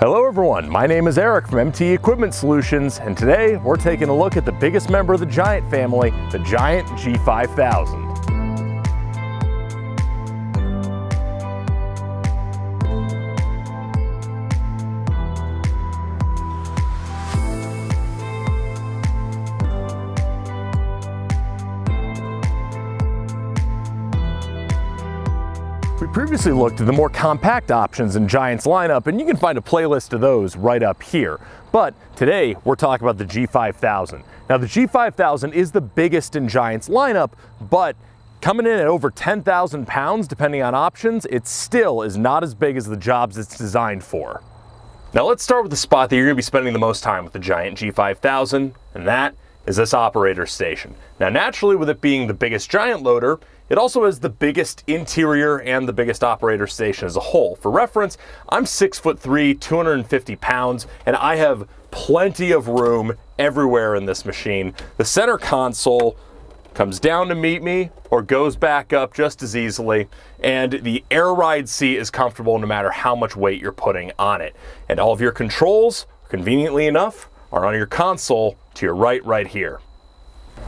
Hello everyone, my name is Eric from MTE Equipment Solutions, and today we're taking a look at the biggest member of the Giant family, the Giant G5000. Previously looked at the more compact options in Giant's lineup, and you can find a playlist of those right up here. But today, we're talking about the G5000. Now, the G5000 is the biggest in Giant's lineup, but coming in at over 10,000 pounds, depending on options, it still is not as big as the jobs it's designed for. Now let's start with the spot that you're gonna be spending the most time with the Giant G5000, and that is this operator station. Now naturally with it being the biggest Giant loader, it also has the biggest interior and the biggest operator station as a whole. For reference, I'm six foot three, 250 pounds, and I have plenty of room everywhere in this machine. The center console comes down to meet me or goes back up just as easily. And the air ride seat is comfortable no matter how much weight you're putting on it. And all of your controls, conveniently enough, are on your console to your right, right here.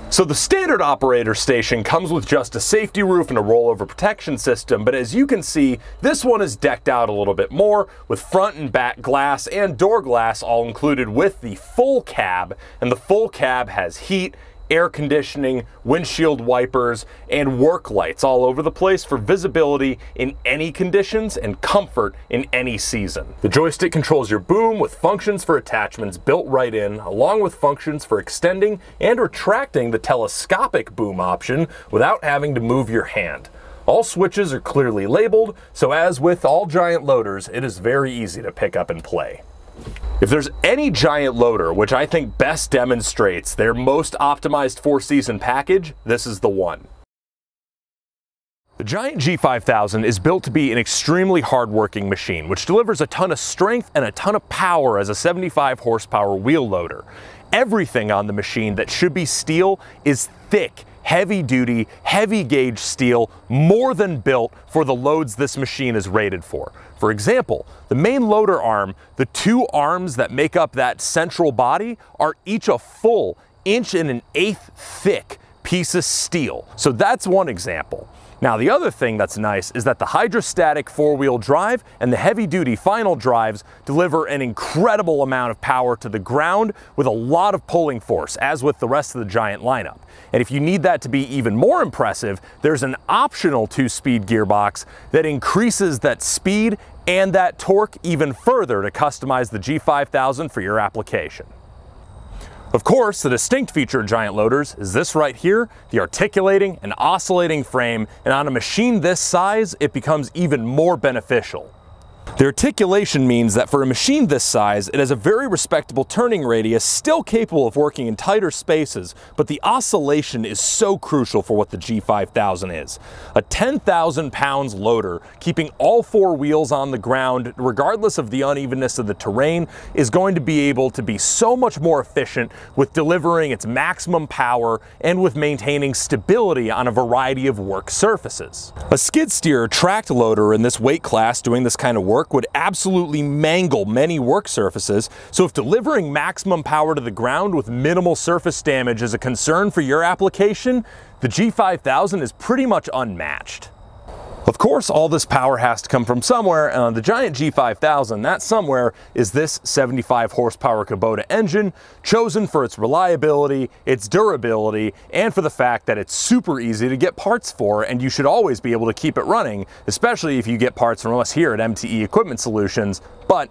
So the standard operator station comes with just a safety roof and a rollover protection system, but as you can see, this one is decked out a little bit more with front and back glass and door glass all included with the full cab, and the full cab has heat air conditioning, windshield wipers, and work lights all over the place for visibility in any conditions and comfort in any season. The joystick controls your boom with functions for attachments built right in, along with functions for extending and retracting the telescopic boom option without having to move your hand. All switches are clearly labeled, so as with all giant loaders, it is very easy to pick up and play. If there's any giant loader which I think best demonstrates their most optimized four season package, this is the one. The Giant G5000 is built to be an extremely hard-working machine, which delivers a ton of strength and a ton of power as a 75 horsepower wheel loader. Everything on the machine that should be steel is thick heavy duty, heavy gauge steel, more than built for the loads this machine is rated for. For example, the main loader arm, the two arms that make up that central body are each a full inch and an eighth thick piece of steel. So that's one example. Now the other thing that's nice is that the hydrostatic four-wheel drive and the heavy-duty final drives deliver an incredible amount of power to the ground with a lot of pulling force, as with the rest of the Giant lineup. And if you need that to be even more impressive, there's an optional two-speed gearbox that increases that speed and that torque even further to customize the G5000 for your application. Of course, the distinct feature of giant loaders is this right here, the articulating and oscillating frame, and on a machine this size, it becomes even more beneficial. The articulation means that for a machine this size, it has a very respectable turning radius, still capable of working in tighter spaces, but the oscillation is so crucial for what the G5000 is. A 10,000 pounds loader, keeping all four wheels on the ground, regardless of the unevenness of the terrain, is going to be able to be so much more efficient with delivering its maximum power and with maintaining stability on a variety of work surfaces. A skid steer tracked loader in this weight class doing this kind of work work would absolutely mangle many work surfaces, so if delivering maximum power to the ground with minimal surface damage is a concern for your application, the G5000 is pretty much unmatched. Of course, all this power has to come from somewhere, and on the Giant G5000, that somewhere is this 75 horsepower Kubota engine, chosen for its reliability, its durability, and for the fact that it's super easy to get parts for, and you should always be able to keep it running, especially if you get parts from us here at MTE Equipment Solutions. But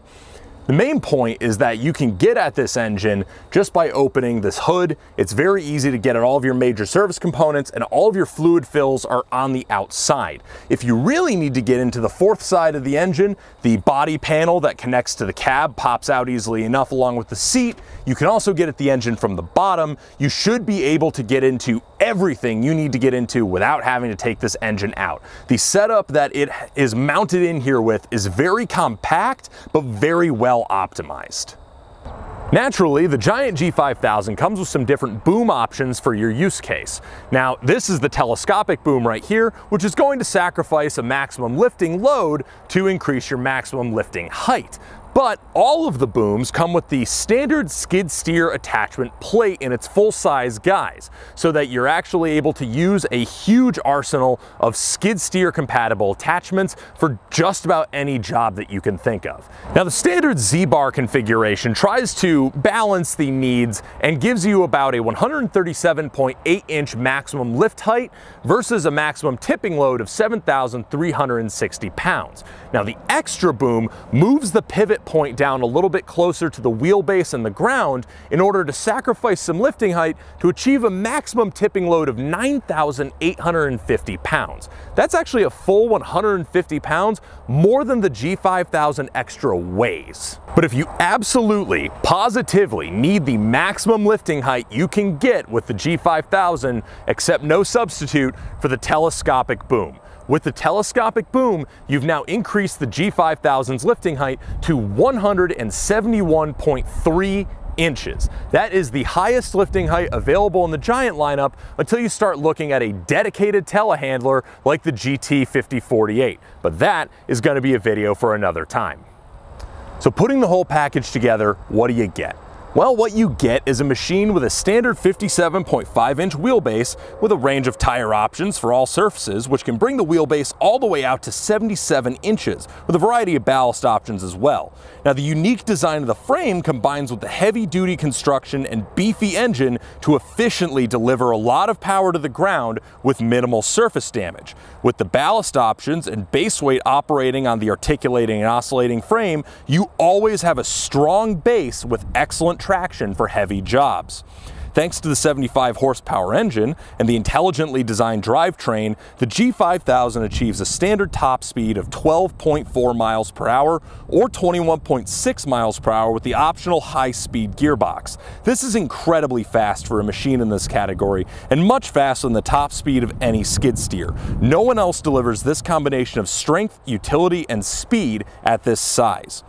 the main point is that you can get at this engine just by opening this hood. It's very easy to get at all of your major service components and all of your fluid fills are on the outside. If you really need to get into the fourth side of the engine, the body panel that connects to the cab pops out easily enough along with the seat. You can also get at the engine from the bottom. You should be able to get into everything you need to get into without having to take this engine out. The setup that it is mounted in here with is very compact, but very well optimized. Naturally, the Giant G5000 comes with some different boom options for your use case. Now, this is the telescopic boom right here, which is going to sacrifice a maximum lifting load to increase your maximum lifting height. But all of the booms come with the standard skid steer attachment plate in its full-size guise, so that you're actually able to use a huge arsenal of skid steer compatible attachments for just about any job that you can think of. Now the standard Z-bar configuration tries to balance the needs and gives you about a 137.8 inch maximum lift height versus a maximum tipping load of 7,360 pounds. Now the extra boom moves the pivot point down a little bit closer to the wheelbase and the ground in order to sacrifice some lifting height to achieve a maximum tipping load of 9,850 pounds. That's actually a full 150 pounds more than the G5000 Extra weighs. But if you absolutely, positively need the maximum lifting height you can get with the G5000, accept no substitute for the telescopic boom. With the telescopic boom, you've now increased the G5000's lifting height to 171.3 inches. That is the highest lifting height available in the Giant lineup until you start looking at a dedicated telehandler like the GT5048. But that is going to be a video for another time. So putting the whole package together, what do you get? Well, what you get is a machine with a standard 57.5 inch wheelbase with a range of tire options for all surfaces, which can bring the wheelbase all the way out to 77 inches, with a variety of ballast options as well. Now, the unique design of the frame combines with the heavy duty construction and beefy engine to efficiently deliver a lot of power to the ground with minimal surface damage. With the ballast options and base weight operating on the articulating and oscillating frame, you always have a strong base with excellent traction for heavy jobs. Thanks to the 75 horsepower engine and the intelligently designed drivetrain, the G5000 achieves a standard top speed of 12.4 miles per hour or 21.6 miles per hour with the optional high-speed gearbox. This is incredibly fast for a machine in this category and much faster than the top speed of any skid steer. No one else delivers this combination of strength, utility, and speed at this size.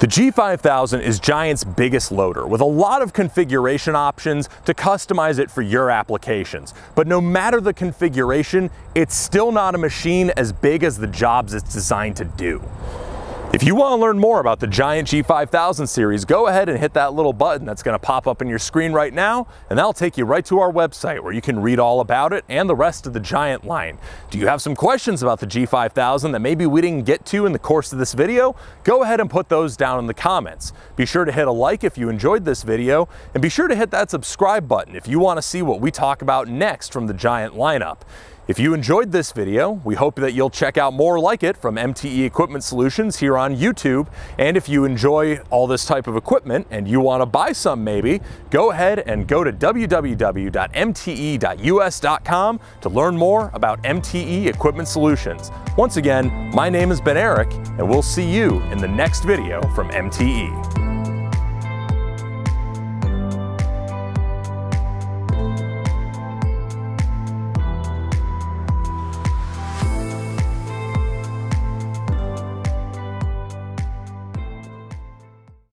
The G5000 is Giant's biggest loader with a lot of configuration options to customize it for your applications. But no matter the configuration, it's still not a machine as big as the jobs it's designed to do. If you want to learn more about the Giant G5000 series, go ahead and hit that little button that's going to pop up in your screen right now, and that'll take you right to our website where you can read all about it and the rest of the Giant line. Do you have some questions about the G5000 that maybe we didn't get to in the course of this video? Go ahead and put those down in the comments. Be sure to hit a like if you enjoyed this video, and be sure to hit that subscribe button if you want to see what we talk about next from the Giant lineup. If you enjoyed this video, we hope that you'll check out more like it from MTE Equipment Solutions here on YouTube. And if you enjoy all this type of equipment and you want to buy some maybe, go ahead and go to www.mte.us.com to learn more about MTE Equipment Solutions. Once again, my name is Ben Eric, and we'll see you in the next video from MTE.